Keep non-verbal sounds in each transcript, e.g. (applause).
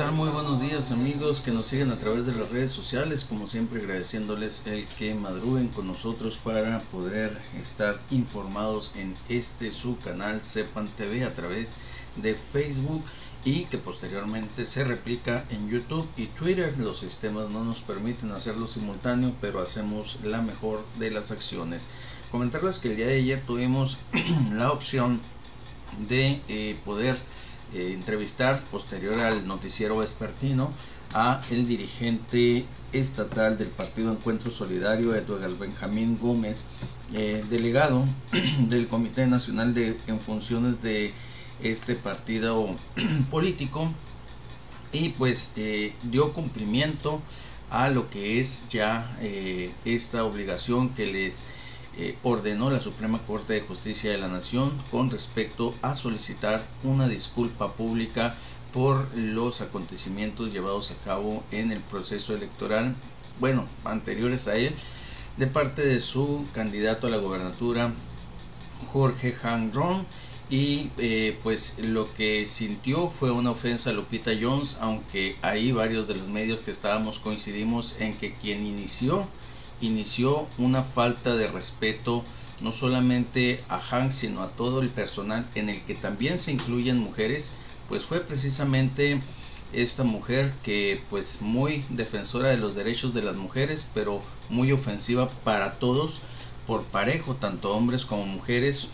tal? Muy buenos días amigos que nos siguen a través de las redes sociales, como siempre agradeciéndoles el que madruguen con nosotros para poder estar informados en este su canal Sepan TV a través de Facebook y que posteriormente se replica en YouTube y Twitter. Los sistemas no nos permiten hacerlo simultáneo, pero hacemos la mejor de las acciones. Comentarles que el día de ayer tuvimos (clears throat) la opción de eh, poder eh, entrevistar posterior al noticiero vespertino a el dirigente estatal del Partido Encuentro Solidario, Edgar Benjamín Gómez, eh, delegado (clears throat) del Comité Nacional de en funciones de este partido (clears throat) político y pues eh, dio cumplimiento a lo que es ya esta obligación que les eh, ordenó la Suprema Corte de Justicia de la Nación con respecto a solicitar una disculpa pública por los acontecimientos llevados a cabo en el proceso electoral, bueno, anteriores a él, de parte de su candidato a la gobernatura, Jorge Ron y eh, pues lo que sintió fue una ofensa a Lupita Jones, aunque ahí varios de los medios que estábamos coincidimos en que quien inició inició una falta de respeto no solamente a Hank sino a todo el personal en el que también se incluyen mujeres pues fue precisamente esta mujer que pues muy defensora de los derechos de las mujeres pero muy ofensiva para todos por parejo tanto hombres como mujeres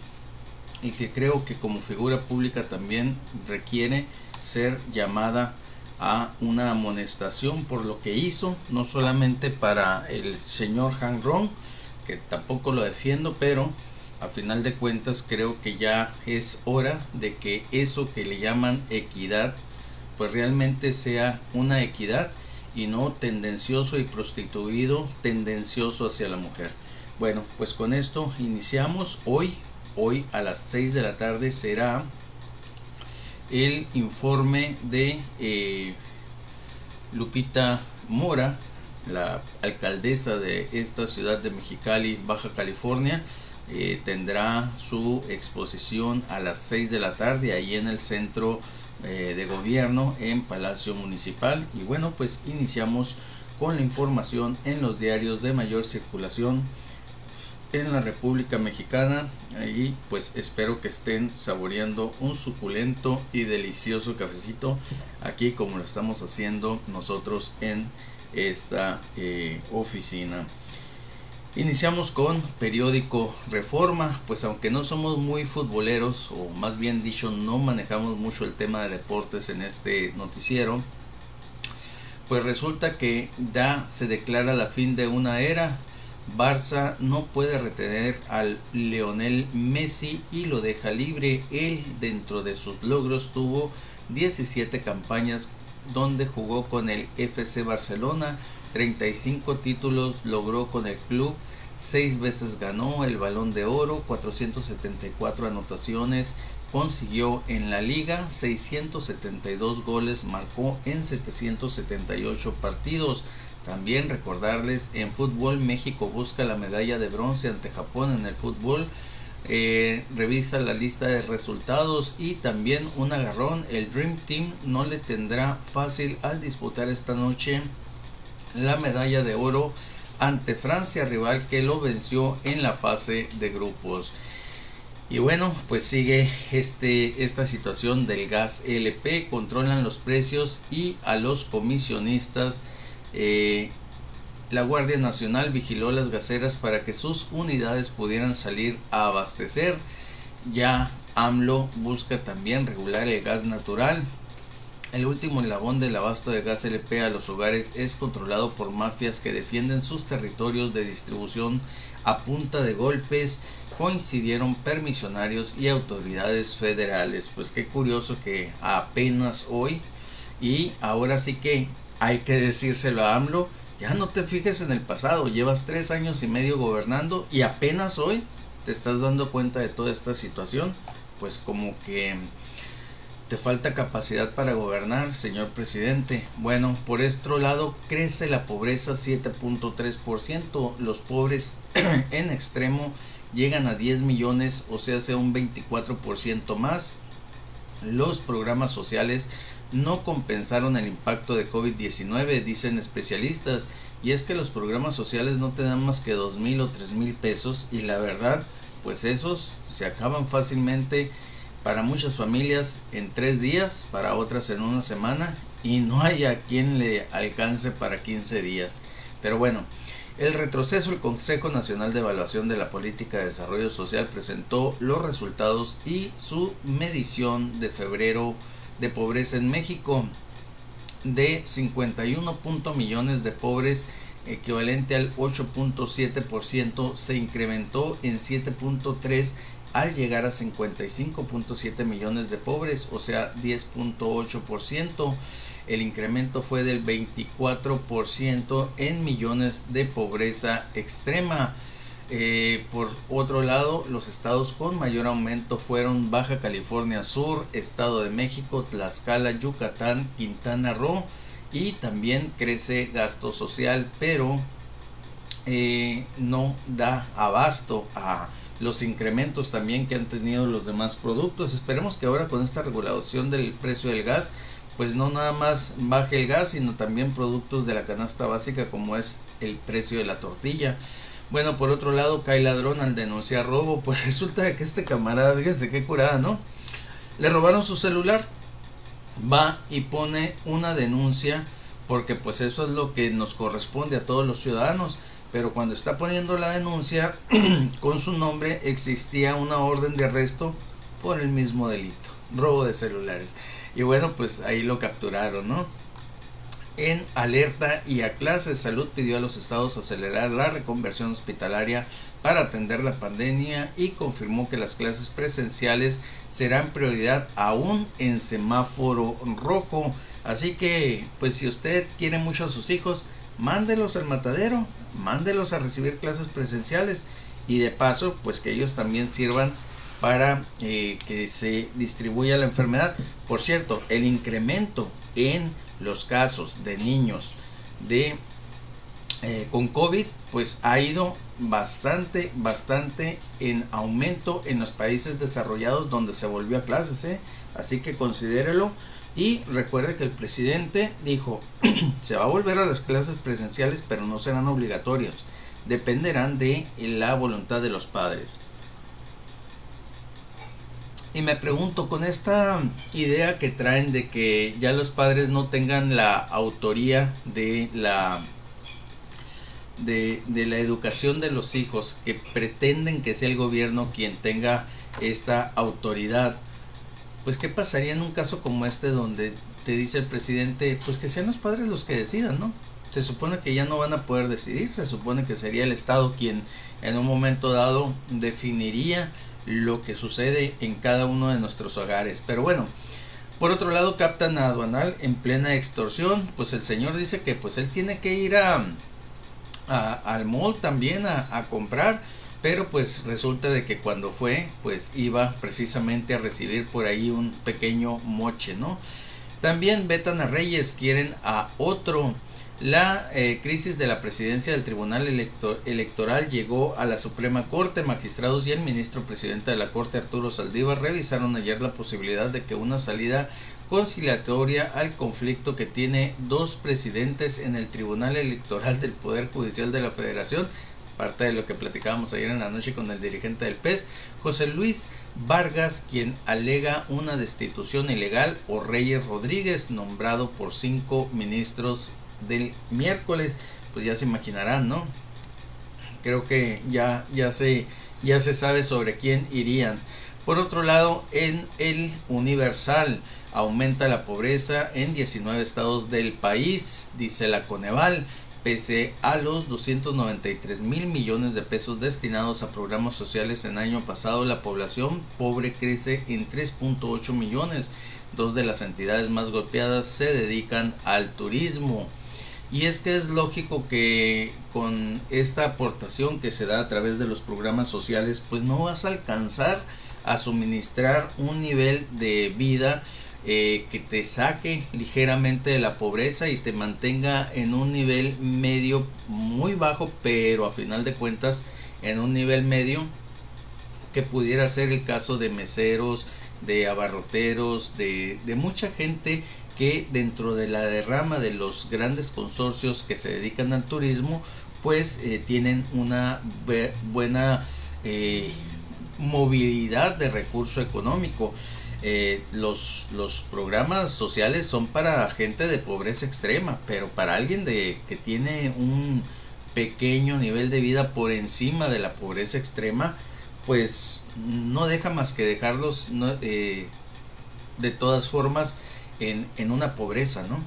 y que creo que como figura pública también requiere ser llamada a una amonestación por lo que hizo, no solamente para el señor Han Rong, que tampoco lo defiendo, pero a final de cuentas creo que ya es hora de que eso que le llaman equidad, pues realmente sea una equidad y no tendencioso y prostituido, tendencioso hacia la mujer. Bueno, pues con esto iniciamos hoy, hoy a las 6 de la tarde será el informe de eh, Lupita Mora, la alcaldesa de esta ciudad de Mexicali, Baja California. Eh, tendrá su exposición a las 6 de la tarde ahí en el centro eh, de gobierno en Palacio Municipal. Y bueno, pues iniciamos con la información en los diarios de mayor circulación en la República Mexicana. Ahí pues espero que estén saboreando un suculento y delicioso cafecito aquí como lo estamos haciendo nosotros en esta eh, oficina. Iniciamos con periódico Reforma, pues aunque no somos muy futboleros o más bien dicho no manejamos mucho el tema de deportes en este noticiero, pues resulta que da se declara la fin de una era Barça no puede retener al Leonel Messi y lo deja libre. Él dentro de sus logros tuvo 17 campañas donde jugó con el FC Barcelona, 35 títulos logró con el club, 6 veces ganó el balón de oro, 474 anotaciones consiguió en la liga, 672 goles marcó en 778 partidos. También recordarles, en fútbol México busca la medalla de bronce ante Japón en el fútbol. Eh, revisa la lista de resultados y también un agarrón. El Dream Team no le tendrá fácil al disputar esta noche la medalla de oro ante Francia, rival que lo venció en la fase de grupos. Y bueno, pues sigue este, esta situación del gas LP, controlan los precios y a los comisionistas eh, la Guardia Nacional vigiló las gaseras para que sus unidades pudieran salir a abastecer. Ya AMLO busca también regular el gas natural. El último eslabón del abasto de gas LP a los hogares es controlado por mafias que defienden sus territorios de distribución a punta de golpes. Coincidieron permisionarios y autoridades federales. Pues qué curioso que apenas hoy y ahora sí que hay que decírselo a AMLO, ya no te fijes en el pasado, llevas tres años y medio gobernando y apenas hoy te estás dando cuenta de toda esta situación, pues como que te falta capacidad para gobernar, señor presidente. Bueno, por otro lado, crece la pobreza 7.3%. Los pobres (clears throat) en extremo llegan a 10 millones, o sea, sea un 24% más. Los programas sociales no compensaron el impacto de COVID-19, dicen especialistas, y es que los programas sociales no te dan más que dos mil o tres mil pesos y la verdad, pues esos se acaban fácilmente para muchas familias en tres días, para otras en una semana y no hay a quien le alcance para 15 días. Pero bueno, el retroceso, el Consejo Nacional de Evaluación de la Política de Desarrollo Social presentó los resultados y su medición de febrero de pobreza en México de 51 millones de pobres equivalente al 8.7% se incrementó en 7.3 al llegar a 55.7 millones de pobres, o sea 10.8%. El incremento fue del 24% en millones de pobreza extrema. Eh, por otro lado, los estados con mayor aumento fueron Baja California Sur, Estado de México, Tlaxcala, Yucatán, Quintana Roo y también crece gasto social, pero eh, no da abasto a los incrementos también que han tenido los demás productos. Esperemos que ahora con esta regulación del precio del gas, pues no nada más baje el gas, sino también productos de la canasta básica como es el precio de la tortilla. Bueno, por otro lado, cae ladrón al denunciar robo. (laughs) Pues resulta que este camarada, fíjense qué curada, ¿no? Le robaron su celular. Va y pone una denuncia porque pues eso es lo que nos corresponde a todos los ciudadanos. Pero cuando está poniendo la denuncia (clears throat) con su nombre existía una orden de arresto por el mismo delito, robo de celulares. Y bueno, pues ahí lo capturaron, ¿no? En alerta y a clases. Salud pidió a los estados acelerar la reconversión hospitalaria para atender la pandemia y confirmó que las clases presenciales serán prioridad aún en semáforo rojo. Así que, pues si usted quiere mucho a sus hijos, mándelos al matadero, mándelos a recibir clases presenciales y de paso, pues que ellos también sirvan para eh, que se distribuya la enfermedad. Por cierto, el incremento en los casos de niños de eh, con COVID pues ha ido bastante bastante en aumento en los países desarrollados donde se volvió a clases ¿eh? así que considérelo. Y recuerde que el presidente dijo (clears throat) se va a volver a las clases presenciales pero no serán obligatorios. Dependerán de la voluntad de los padres y me pregunto, con esta idea que traen de que ya los padres no tengan la autoría de la de, la educación de los hijos, que pretenden que sea el gobierno quien tenga esta autoridad, pues qué pasaría en un caso como este donde te dice el presidente, pues que sean los padres los que decidan, ¿no? Se supone que ya no van a poder decidir, se supone que sería el Estado quien en un momento dado definiría lo que sucede en cada uno de nuestros hogares. Pero bueno, por otro lado captan a aduanal en plena extorsión, pues el señor dice que pues él tiene que ir a, al mall también a, a, comprar, pero pues resulta de que cuando fue pues iba precisamente a recibir por ahí un pequeño moche, ¿no? También vetan a Reyes, quieren a otro la eh, crisis de la presidencia del Tribunal Electoral llegó a la Suprema Corte. Magistrados y el ministro presidente de la Corte, Arturo Saldívar, revisaron ayer la posibilidad de que una salida conciliatoria al conflicto que tiene dos presidentes en el Tribunal Electoral del Poder Judicial de la Federación, parte de lo que platicábamos ayer en la noche con el dirigente del PES, José Luis Vargas, quien alega una destitución ilegal, o Reyes Rodríguez, nombrado por cinco ministros del miércoles, pues ya se imaginarán, ¿no? Creo que ya, ya, se, ya se sabe sobre quién irían. Por otro lado, en el Universal aumenta la pobreza en 19 estados del país, dice la Coneval, pese a los 293 mil millones de pesos destinados a programas sociales en año pasado, la población pobre crece en 3.8 millones. Dos de las entidades más golpeadas se dedican al turismo. Y es que es lógico que con esta aportación que se da a través de los programas sociales, pues no vas a alcanzar a suministrar un nivel de vida eh, que te saque ligeramente de la pobreza y te mantenga en un nivel medio muy bajo, pero a final de cuentas en un nivel medio que pudiera ser el caso de meseros, de abarroteros, de, mucha gente que dentro de la derrama de los grandes consorcios que se dedican al turismo, pues eh, tienen una buena eh, movilidad de recurso económico. Eh, los, los programas sociales son para gente de pobreza extrema, pero para alguien de, que tiene un pequeño nivel de vida por encima de la pobreza extrema, pues no deja más que dejarlos de todas formas en, en una pobreza, ¿no?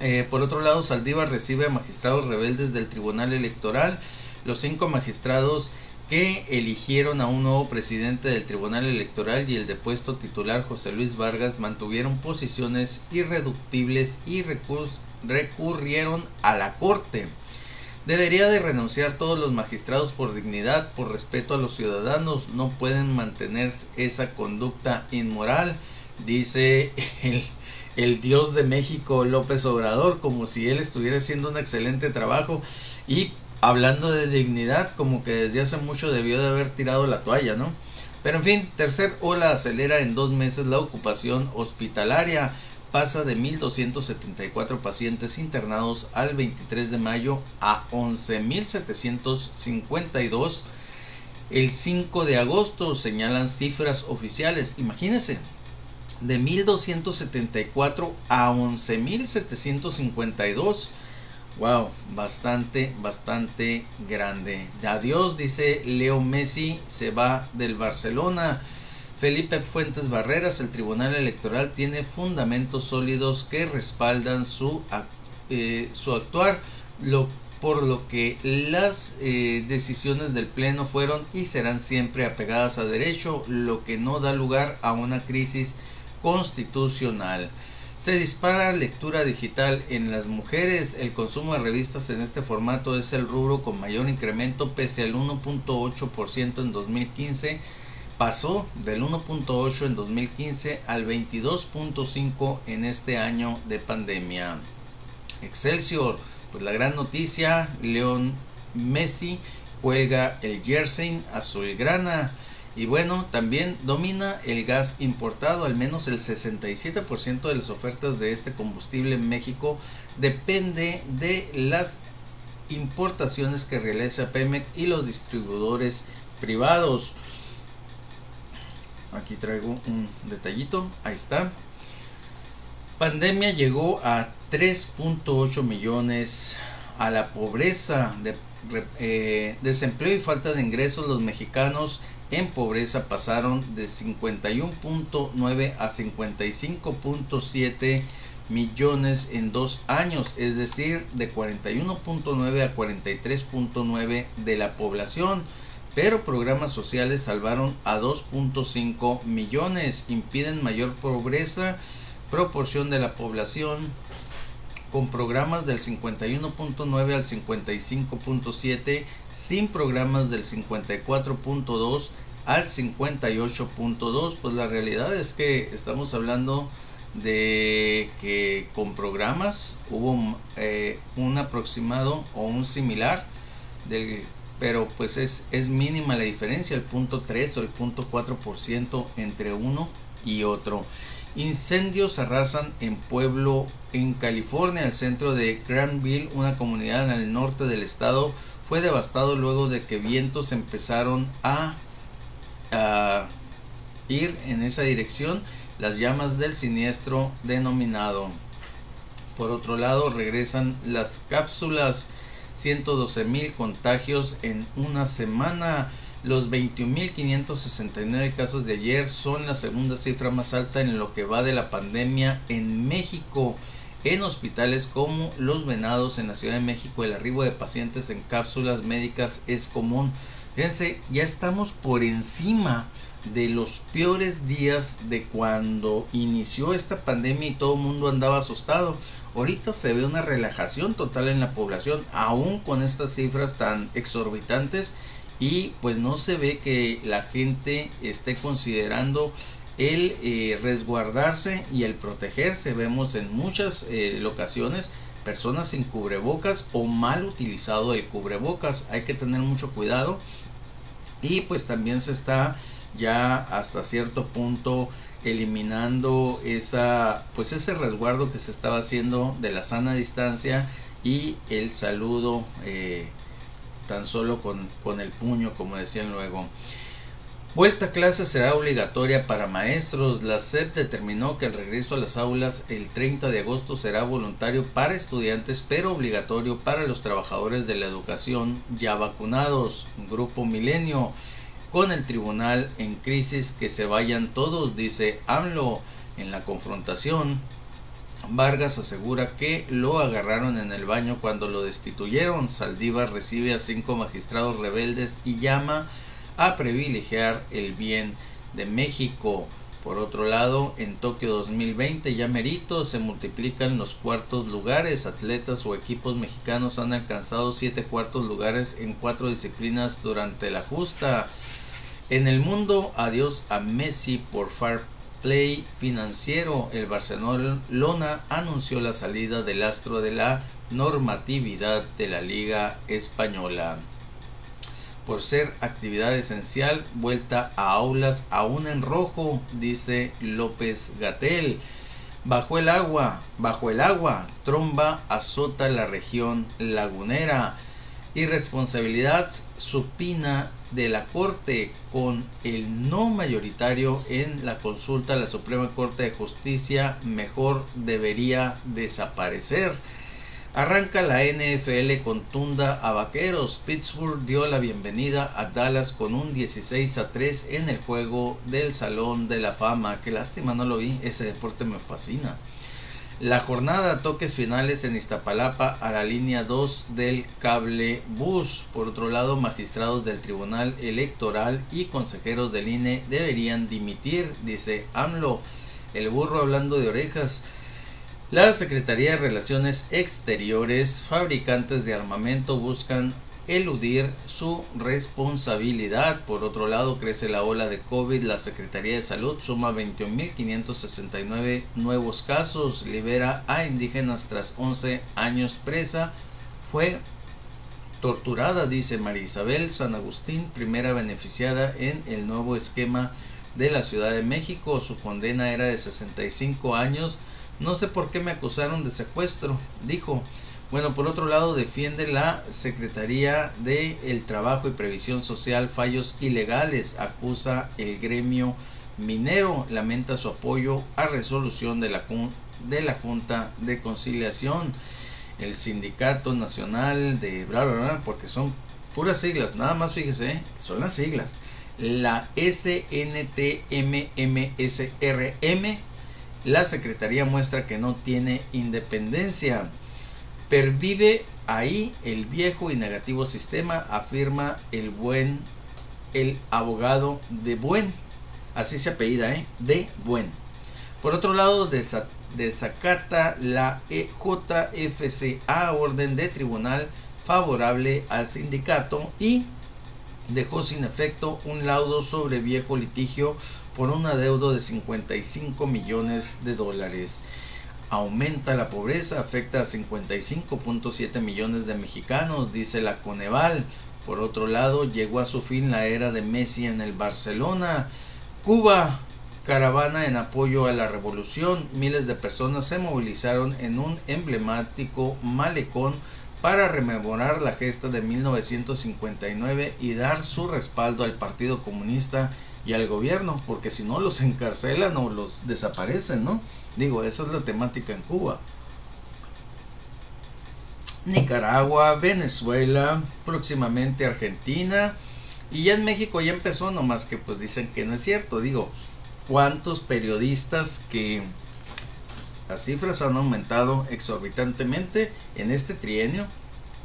Eh, por otro lado, Saldívar recibe a magistrados rebeldes del Tribunal Electoral. Los cinco magistrados que eligieron a un nuevo presidente del Tribunal Electoral y el depuesto titular José Luis Vargas mantuvieron posiciones irreductibles y recurrieron a la Corte. Debería de renunciar todos los magistrados por dignidad, por respeto a los ciudadanos, no pueden mantener esa conducta inmoral dice el, el Dios de México López Obrador, como si él estuviera haciendo un excelente trabajo y hablando de dignidad, como que desde hace mucho debió de haber tirado la toalla, ¿no? Pero en fin, tercer ola acelera en dos meses la ocupación hospitalaria. Pasa de 1.274 pacientes internados al 23 de mayo a 11.752 el 5 de agosto, señalan cifras oficiales. Imagínense, de 1274 a 11752. Wow, bastante, bastante grande. Adiós, dice Leo Messi, se va del Barcelona. Felipe Fuentes Barreras, el Tribunal Electoral tiene fundamentos sólidos que respaldan su, eh, su actuar, por lo que las eh, decisiones del Pleno fueron y serán siempre apegadas a derecho, lo que no da lugar a una crisis constitucional. Se dispara lectura digital en las mujeres. El consumo de revistas en este formato es el rubro con mayor incremento pese al 1.8% en 2015. Pasó del 1.8 en 2015 al 22.5 en este año de pandemia. Excelsior, pues la gran noticia, León Messi cuelga el jersey azulgrana. Y bueno, también domina el gas importado, al menos el 67% de las ofertas de este combustible en México depende de las importaciones que realiza Pemex y los distribuidores privados. Aquí traigo un detallito, ahí está. Pandemia llegó a 3.8 millones a la pobreza, de, eh, desempleo y falta de ingresos los mexicanos en pobreza pasaron de 51.9 a 55.7 millones en dos años, es decir, de 41.9 a 43.9 de la población. Pero programas sociales salvaron a 2.5 millones, impiden mayor pobreza, proporción de la población con programas del 51.9 al 55.7, sin programas del 54.2 al 58.2, pues la realidad es que estamos hablando de que con programas hubo eh, un aproximado o un similar del pero pues es, es mínima la diferencia, el punto 3 o el punto 4% entre uno y otro. Incendios arrasan en pueblo en California, el centro de Granville, una comunidad en el norte del estado, fue devastado luego de que vientos empezaron a, a ir en esa dirección las llamas del siniestro denominado. Por otro lado, regresan las cápsulas, 112 mil contagios en una semana. Los 21.569 casos de ayer son la segunda cifra más alta en lo que va de la pandemia en México. En hospitales como Los Venados en la Ciudad de México el arribo de pacientes en cápsulas médicas es común. Fíjense, ya estamos por encima de los peores días de cuando inició esta pandemia y todo el mundo andaba asustado. Ahorita se ve una relajación total en la población, aún con estas cifras tan exorbitantes y pues no se ve que la gente esté considerando el eh, resguardarse y el protegerse. Vemos en muchas eh, ocasiones personas sin cubrebocas o mal utilizado el cubrebocas. Hay que tener mucho cuidado. Y pues también se está ya hasta cierto punto eliminando esa pues ese resguardo que se estaba haciendo de la sana distancia y el saludo eh, tan solo con, con el puño como decían luego Vuelta a clase será obligatoria para maestros. La SEP determinó que el regreso a las aulas el 30 de agosto será voluntario para estudiantes, pero obligatorio para los trabajadores de la educación ya vacunados. Grupo Milenio. Con el tribunal en crisis que se vayan todos, dice AMLO. En la confrontación, Vargas asegura que lo agarraron en el baño cuando lo destituyeron. Saldívar recibe a cinco magistrados rebeldes y llama privilegiar el bien de México. Por otro lado, en Tokio 2020 ya merito se multiplican los cuartos lugares. Atletas o equipos mexicanos han alcanzado siete cuartos lugares en cuatro disciplinas durante la justa. En el mundo, adiós a Messi por fair play financiero. El Barcelona anunció la salida del astro de la normatividad de la Liga Española por ser actividad esencial, vuelta a aulas aún en rojo, dice López Gatel. Bajo el agua, bajo el agua, tromba azota la región lagunera. Irresponsabilidad supina de la Corte con el no mayoritario en la consulta a la Suprema Corte de Justicia mejor debería desaparecer. Arranca la NFL con tunda a Vaqueros. Pittsburgh dio la bienvenida a Dallas con un 16 a 3 en el juego del Salón de la Fama. Qué lástima, no lo vi. Ese deporte me fascina. La jornada toques finales en Iztapalapa a la línea 2 del cable bus. Por otro lado, magistrados del Tribunal Electoral y consejeros del INE deberían dimitir, dice AMLO. El burro hablando de orejas. La Secretaría de Relaciones Exteriores, fabricantes de armamento buscan eludir su responsabilidad. Por otro lado, crece la ola de COVID. La Secretaría de Salud suma 21.569 nuevos casos. Libera a indígenas tras 11 años presa. Fue torturada, dice María Isabel San Agustín, primera beneficiada en el nuevo esquema de la Ciudad de México. Su condena era de 65 años no sé por qué me acusaron de secuestro, dijo. Bueno, por otro lado, defiende la Secretaría de el Trabajo y Previsión Social fallos ilegales. Acusa el gremio minero. Lamenta su apoyo a resolución de la, de la Junta de Conciliación. El Sindicato Nacional de bla, porque son puras siglas. Nada más fíjese, ¿eh? son las siglas. La SNTMMSRM la Secretaría muestra que no tiene independencia. Pervive ahí el viejo y negativo sistema, afirma el buen, el abogado de Buen. Así se apellida, ¿eh? De Buen. Por otro lado, desacata la e JFCA orden de tribunal favorable al sindicato y dejó sin efecto un laudo sobre viejo litigio por un adeudo de 55 millones de dólares. Aumenta la pobreza, afecta a 55.7 millones de mexicanos, dice la Coneval. Por otro lado, llegó a su fin la era de Messi en el Barcelona. Cuba, caravana en apoyo a la revolución. Miles de personas se movilizaron en un emblemático malecón para rememorar la gesta de 1959 y dar su respaldo al Partido Comunista y al gobierno, porque si no los encarcelan o los desaparecen, ¿no? Digo, esa es la temática en Cuba. Nicaragua, Venezuela, próximamente Argentina y ya en México ya empezó, nomás que pues dicen que no es cierto. Digo, ¿cuántos periodistas que las cifras han aumentado exorbitantemente en este trienio?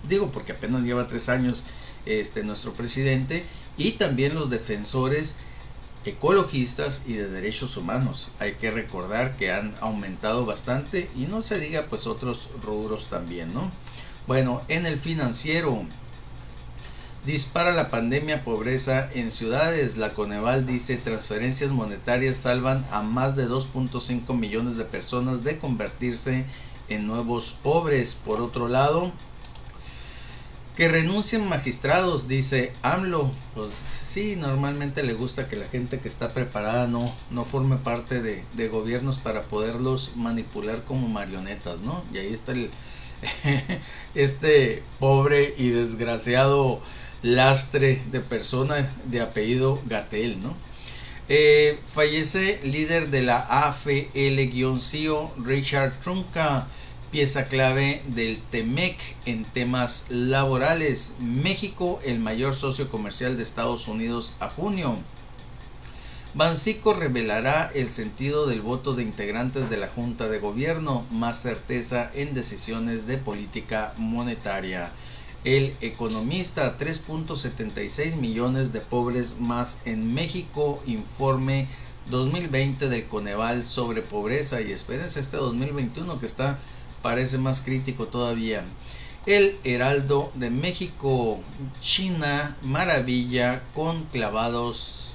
Digo, porque apenas lleva tres años este nuestro presidente y también los defensores ecologistas y de derechos humanos. Hay que recordar que han aumentado bastante y no se diga pues otros rubros también, ¿no? Bueno, en el financiero dispara la pandemia pobreza en ciudades. La Coneval dice transferencias monetarias salvan a más de 2.5 millones de personas de convertirse en nuevos pobres. Por otro lado, Que renuncien magistrados, dice AMLO. Pues sí, normalmente le gusta que la gente que está preparada no, no forme parte de, de gobiernos para poderlos manipular como marionetas, ¿no? Y ahí está el, (laughs) este pobre y desgraciado lastre de persona de apellido Gatel, ¿no? Eh, fallece líder de la AFL-CIO, Richard Trunca, pieza clave del TEMEC en temas laborales. México, el mayor socio comercial de Estados Unidos a junio. Bancico revelará el sentido del voto de integrantes de la Junta de Gobierno, más certeza en decisiones de política monetaria. El economista, 3.76 millones de pobres más en México, informe 2020 del Coneval sobre pobreza y espérense este 2021 que está parece más crítico todavía. El Heraldo de México, China, maravilla con clavados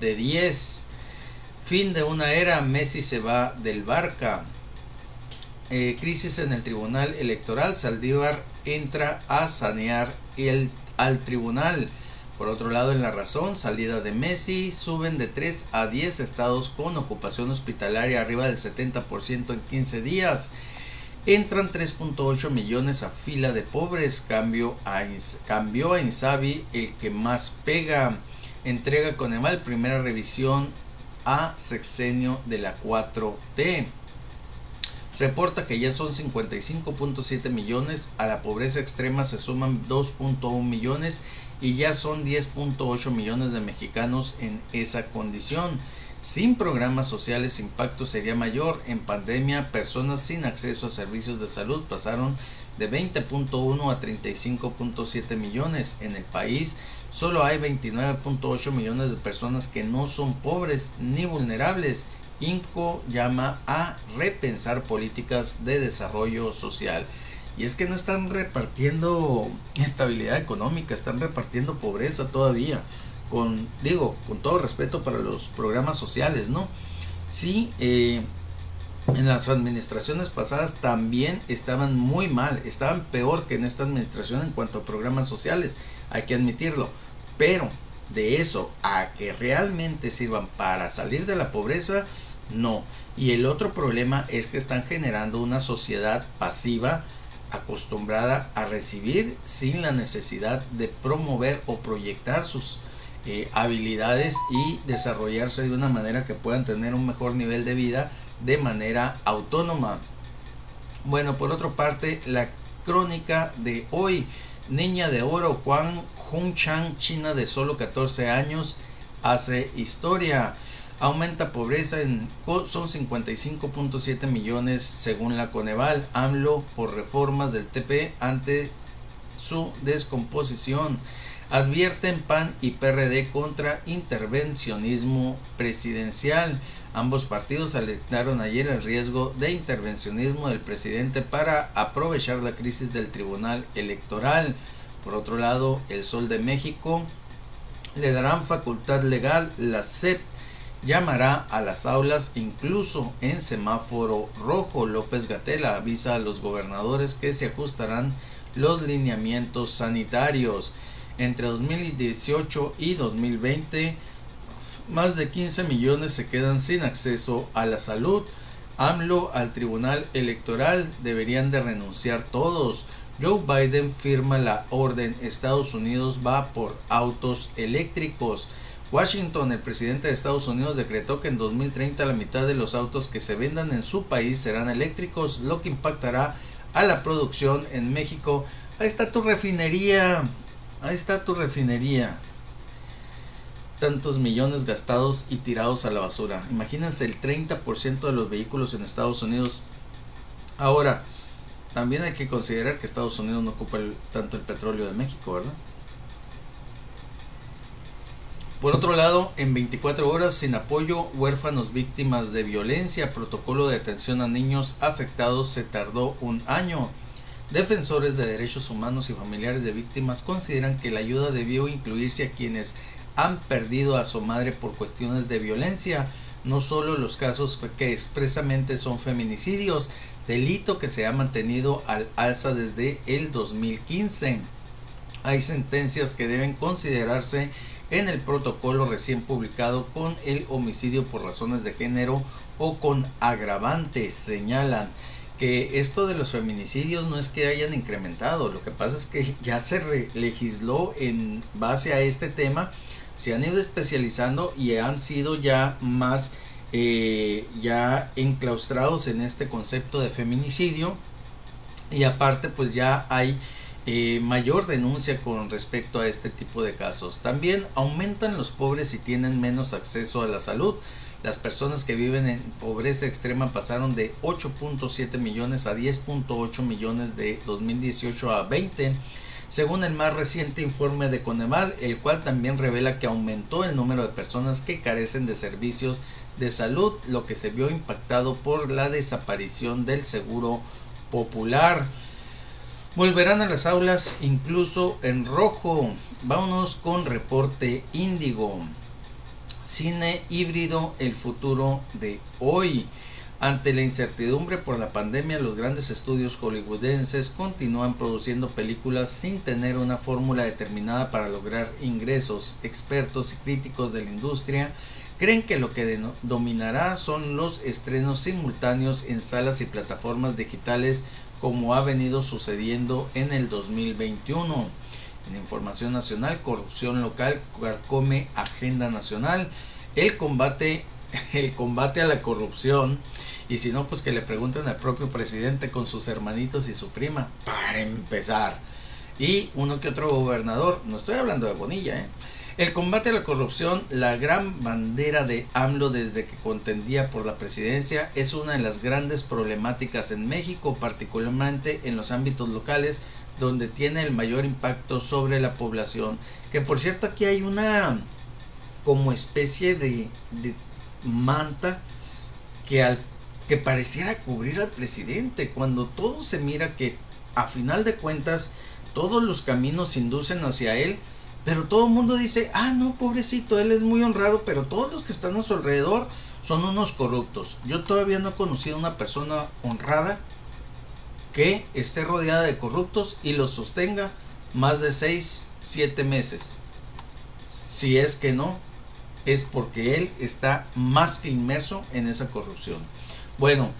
de 10. Fin de una era, Messi se va del Barca. Eh, crisis en el Tribunal Electoral, Saldívar entra a sanear el, al tribunal. Por otro lado, en la razón, salida de Messi, suben de 3 a 10 estados con ocupación hospitalaria arriba del 70% en 15 días. Entran 3.8 millones a fila de pobres. Cambio a, cambió a Insabi el que más pega entrega Coneval primera revisión a sexenio de la 4T. Reporta que ya son 55.7 millones, a la pobreza extrema se suman 2.1 millones y ya son 10.8 millones de mexicanos en esa condición. Sin programas sociales, impacto sería mayor. En pandemia, personas sin acceso a servicios de salud pasaron de 20.1 a 35.7 millones. En el país solo hay 29.8 millones de personas que no son pobres ni vulnerables. INCO llama a repensar políticas de desarrollo social. Y es que no están repartiendo estabilidad económica, están repartiendo pobreza todavía. Con, digo, con todo respeto para los programas sociales, ¿no? Sí, eh, en las administraciones pasadas también estaban muy mal, estaban peor que en esta administración en cuanto a programas sociales, hay que admitirlo. Pero de eso a que realmente sirvan para salir de la pobreza, no. Y el otro problema es que están generando una sociedad pasiva acostumbrada a recibir sin la necesidad de promover o proyectar sus eh, habilidades y desarrollarse de una manera que puedan tener un mejor nivel de vida de manera autónoma. Bueno, por otra parte, la crónica de hoy, Niña de Oro, Juan Chang, China de solo 14 años, hace historia. Aumenta pobreza en son 55.7 millones según la Coneval. AMLO por reformas del TP ante su descomposición. Advierten PAN y PRD contra intervencionismo presidencial. Ambos partidos alertaron ayer el riesgo de intervencionismo del presidente para aprovechar la crisis del Tribunal Electoral. Por otro lado, el Sol de México le darán facultad legal. La CEP llamará a las aulas incluso en semáforo rojo. López Gatela avisa a los gobernadores que se ajustarán los lineamientos sanitarios. Entre 2018 y 2020, más de 15 millones se quedan sin acceso a la salud. AMLO al Tribunal Electoral deberían de renunciar todos. Joe Biden firma la orden. Estados Unidos va por autos eléctricos. Washington, el presidente de Estados Unidos, decretó que en 2030 la mitad de los autos que se vendan en su país serán eléctricos, lo que impactará a la producción en México. Ahí está tu refinería. Ahí está tu refinería. Tantos millones gastados y tirados a la basura. Imagínense el 30% de los vehículos en Estados Unidos. Ahora, también hay que considerar que Estados Unidos no ocupa tanto el petróleo de México, ¿verdad? Por otro lado, en 24 horas sin apoyo, huérfanos víctimas de violencia, protocolo de atención a niños afectados se tardó un año. Defensores de derechos humanos y familiares de víctimas consideran que la ayuda debió incluirse a quienes han perdido a su madre por cuestiones de violencia, no solo los casos que expresamente son feminicidios, delito que se ha mantenido al alza desde el 2015. hay sentencias que deben considerarse en el protocolo recién publicado con el homicidio por razones de género o con agravantes. Señalan que esto de los feminicidios no es que hayan incrementado, lo que pasa es que ya se legisló en base a este tema, se han ido especializando y han sido ya más eh, ya enclaustrados en este concepto de feminicidio y aparte pues ya hay eh, mayor denuncia con respecto a este tipo de casos. También aumentan los pobres y tienen menos acceso a la salud. Las personas que viven en pobreza extrema pasaron de 8.7 millones a 10.8 millones de 2018 a 20, según el más reciente informe de Coneval, el cual también revela que aumentó el número de personas que carecen de servicios de salud, lo que se vio impactado por la desaparición del seguro popular. Volverán a las aulas incluso en rojo. Vámonos con reporte índigo. Cine híbrido, el futuro de hoy. Ante la incertidumbre por la pandemia, los grandes estudios hollywoodenses continúan produciendo películas sin tener una fórmula determinada para lograr ingresos. Expertos y críticos de la industria creen que lo que dominará son los estrenos simultáneos en salas y plataformas digitales como ha venido sucediendo en el 2021. Información nacional, corrupción local come agenda nacional, el combate, (laughs) el combate a la corrupción, y si no, pues que le pregunten al propio presidente con sus hermanitos y su prima, para empezar. Y uno que otro gobernador, no estoy hablando de Bonilla, ¿eh? El combate a la corrupción, la gran bandera de AMLO desde que contendía por la presidencia, es una de las grandes problemáticas en México, particularmente en los ámbitos locales, donde tiene el mayor impacto sobre la población. Que por cierto aquí hay una como especie de, manta que, al, que pareciera cubrir al presidente, cuando todo se mira que a final de cuentas todos los caminos inducen hacia él, pero todo el mundo dice, ah, no, pobrecito, él es muy honrado, pero todos los que están a su alrededor son unos corruptos. Yo todavía no he conocido una persona honrada que esté rodeada de corruptos y los sostenga más de 6, 7 meses. Si es que no, es porque él está más que inmerso en esa corrupción. Bueno,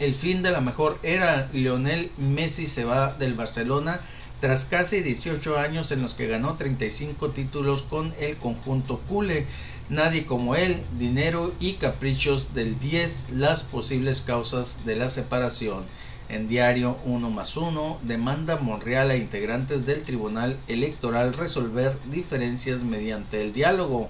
el fin de la mejor era Lionel Messi se va del Barcelona tras casi 18 años en los que ganó 35 títulos con el conjunto Cule. Nadie como él, dinero y caprichos del 10, las posibles causas de la separación. En diario 1 más 1, demanda Monreal a integrantes del Tribunal Electoral resolver diferencias mediante el diálogo.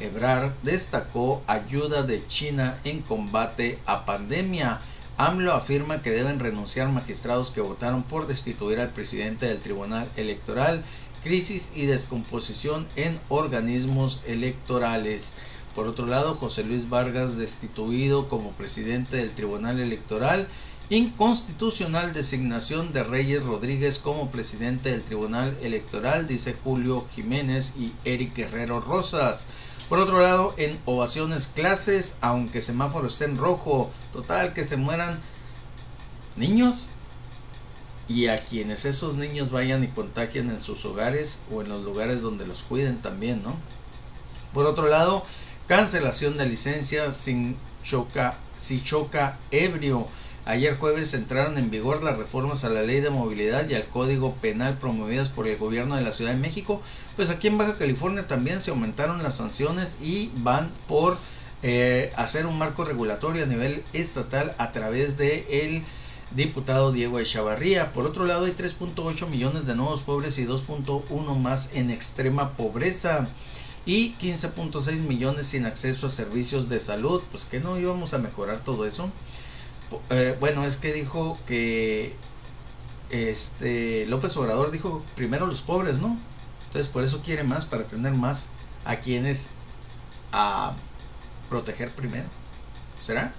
Ebrard destacó ayuda de China en combate a pandemia. AMLO afirma que deben renunciar magistrados que votaron por destituir al presidente del Tribunal Electoral, crisis y descomposición en organismos electorales. Por otro lado, José Luis Vargas destituido como presidente del Tribunal Electoral, inconstitucional designación de Reyes Rodríguez como presidente del Tribunal Electoral, dice Julio Jiménez y Eric Guerrero Rosas. Por otro lado, en ovaciones clases, aunque semáforo esté en rojo, total que se mueran niños y a quienes esos niños vayan y contagien en sus hogares o en los lugares donde los cuiden también, ¿no? Por otro lado, cancelación de licencia sin choca, si choca ebrio. Ayer jueves entraron en vigor las reformas a la ley de movilidad y al código penal promovidas por el gobierno de la Ciudad de México. Pues aquí en Baja California también se aumentaron las sanciones y van por eh, hacer un marco regulatorio a nivel estatal a través de el diputado Diego Echavarría. Por otro lado hay 3.8 millones de nuevos pobres y 2.1 más en extrema pobreza y 15.6 millones sin acceso a servicios de salud. Pues que no íbamos a mejorar todo eso. Eh, bueno, es que dijo que este López Obrador dijo primero los pobres, ¿no? Entonces por eso quiere más, para tener más a quienes a proteger primero. ¿Será?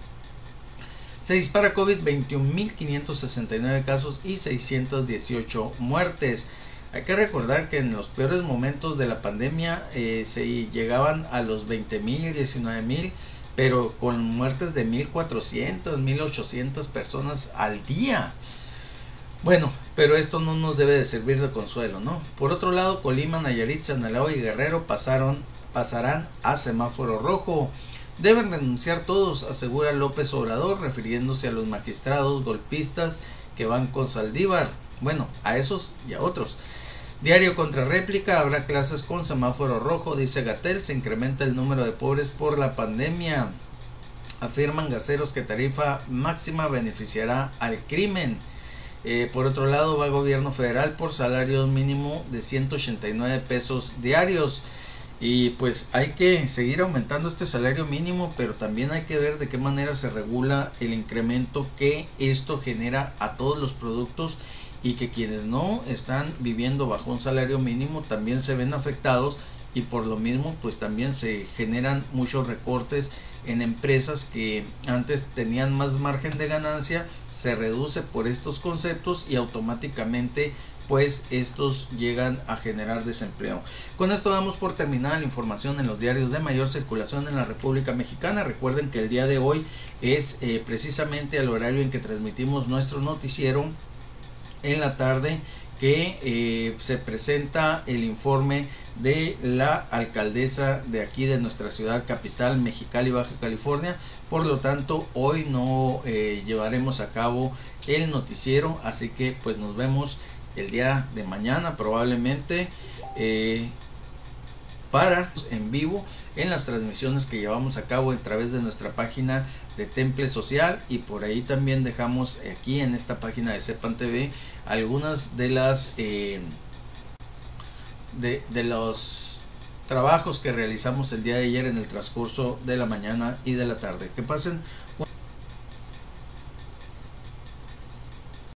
Se dispara COVID 21.569 casos y 618 muertes. Hay que recordar que en los peores momentos de la pandemia eh, se llegaban a los 20.000, 19.000 pero con muertes de 1400, 1800 personas al día. Bueno, pero esto no nos debe de servir de consuelo, ¿no? Por otro lado, Colima, Nayarit, Sanalao y Guerrero pasaron, pasarán a semáforo rojo. Deben renunciar todos, asegura López Obrador, refiriéndose a los magistrados golpistas que van con Saldívar. Bueno, a esos y a otros. Diario contra réplica, habrá clases con semáforo rojo, dice Gatel, se incrementa el número de pobres por la pandemia. Afirman gaseros que tarifa máxima beneficiará al crimen. Eh, por otro lado, va el gobierno federal por salario mínimo de 189 pesos diarios. Y pues hay que seguir aumentando este salario mínimo, pero también hay que ver de qué manera se regula el incremento que esto genera a todos los productos y que quienes no están viviendo bajo un salario mínimo también se ven afectados y por lo mismo pues también se generan muchos recortes en empresas que antes tenían más margen de ganancia se reduce por estos conceptos y automáticamente pues estos llegan a generar desempleo. Con esto damos por terminada la información en los diarios de mayor circulación en la República Mexicana. Recuerden que el día de hoy es eh, precisamente el horario en que transmitimos nuestro noticiero en la tarde que eh, se presenta el informe de la alcaldesa de aquí de nuestra ciudad capital Mexicali Baja California. Por lo tanto hoy no eh, llevaremos a cabo el noticiero así que pues nos vemos el día de mañana probablemente eh, para en vivo en las transmisiones que llevamos a cabo a través de nuestra página de Temple Social y por ahí también dejamos aquí en esta página de Sepan TV algunas de las eh, de, de los trabajos que realizamos el día de ayer en el transcurso de la mañana y de la tarde. Que pasen